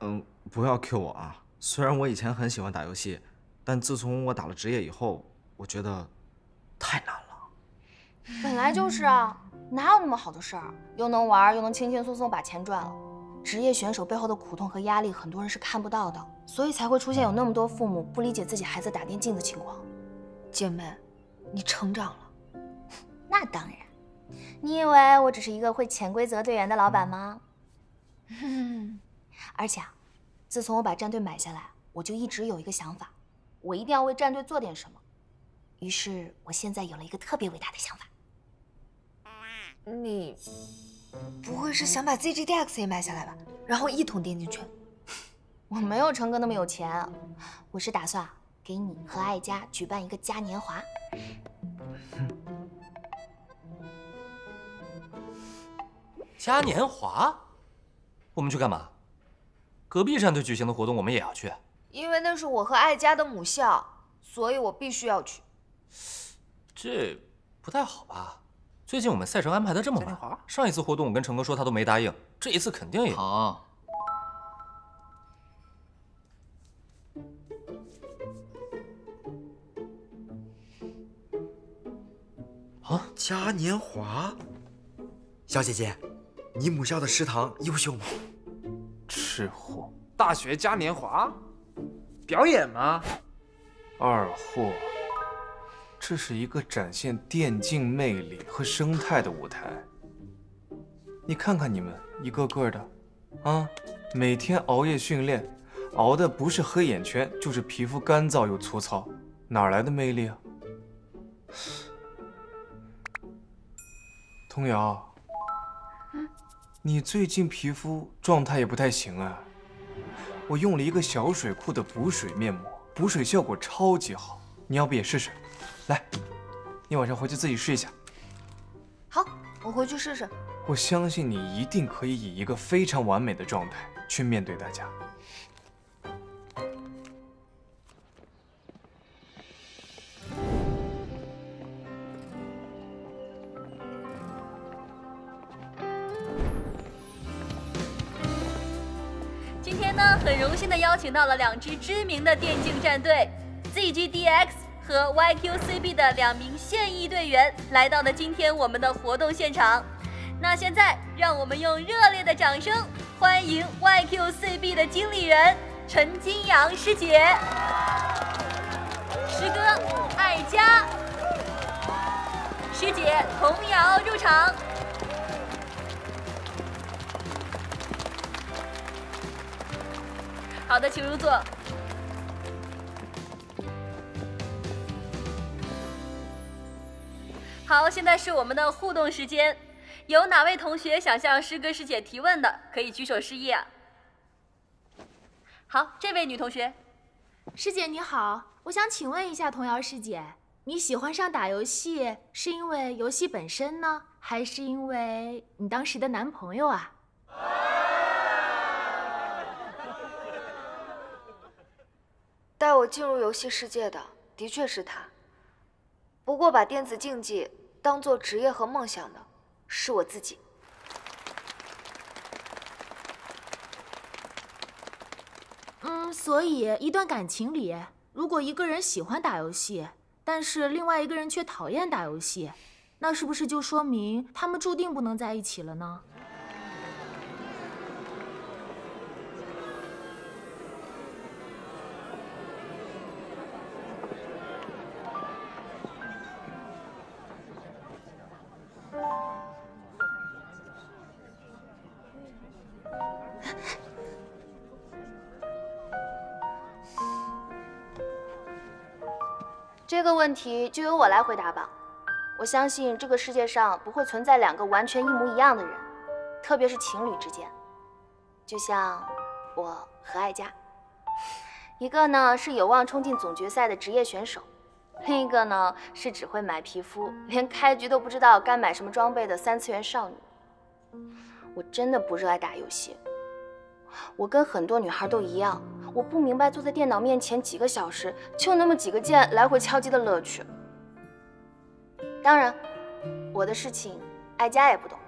嗯，不要 Q 我啊！虽然我以前很喜欢打游戏，但自从我打了职业以后，我觉得太难了。本来就是啊，哪有那么好的事儿？又能玩，又能轻轻松松把钱赚了。职业选手背后的苦痛和压力，很多人是看不到的，所以才会出现有那么多父母不理解自己孩子打电竞的情况。姐妹，你成长了。那当然。你以为我只是一个会潜规则队员的老板吗？而且啊，自从我把战队买下来，我就一直有一个想法，我一定要为战队做点什么。于是，我现在有了一个特别伟大的想法。你不会是想把 ZGDX 也买下来吧，然后一同垫进去？我没有成哥那么有钱，我是打算给你和艾佳举办一个嘉年华。嘉年华，我们去干嘛？隔壁战队举行的活动，我们也要去。因为那是我和艾佳的母校，所以我必须要去。这不太好吧？最近我们赛程安排的这么满，上一次活动我跟成哥说他都没答应，这一次肯定也好。啊，嘉年华，小姐姐。你母校的食堂优秀吗？吃货，大学嘉年华，表演吗？二货，这是一个展现电竞魅力和生态的舞台。你看看你们一个个的，啊，每天熬夜训练，熬的不是黑眼圈，就是皮肤干燥又粗糙，哪来的魅力啊？童瑶。你最近皮肤状态也不太行啊，我用了一个小水库的补水面膜，补水效果超级好，你要不也试试？来，你晚上回去自己试一下。好，我回去试试。我相信你一定可以以一个非常完美的状态去面对大家。呢很荣幸的邀请到了两支知名的电竞战队，ZGDX 和 YQCB 的两名现役队员来到了今天我们的活动现场。那现在让我们用热烈的掌声欢迎 YQCB 的经理人陈金阳师姐、师哥艾佳、师姐童瑶入场。好的，请入座。好，现在是我们的互动时间，有哪位同学想向师哥师姐提问的，可以举手示意啊。好，这位女同学，师姐你好，我想请问一下童瑶师姐，你喜欢上打游戏是因为游戏本身呢，还是因为你当时的男朋友啊？带我进入游戏世界的的确是他，不过把电子竞技当做职业和梦想的是我自己。嗯，所以一段感情里，如果一个人喜欢打游戏，但是另外一个人却讨厌打游戏，那是不是就说明他们注定不能在一起了呢？这个问题就由我来回答吧。我相信这个世界上不会存在两个完全一模一样的人，特别是情侣之间。就像我和艾佳，一个呢是有望冲进总决赛的职业选手，另一个呢是只会买皮肤，连开局都不知道该买什么装备的三次元少女。我真的不热爱打游戏，我跟很多女孩都一样。我不明白坐在电脑面前几个小时，就那么几个键来回敲击的乐趣。当然，我的事情，哀家也不懂。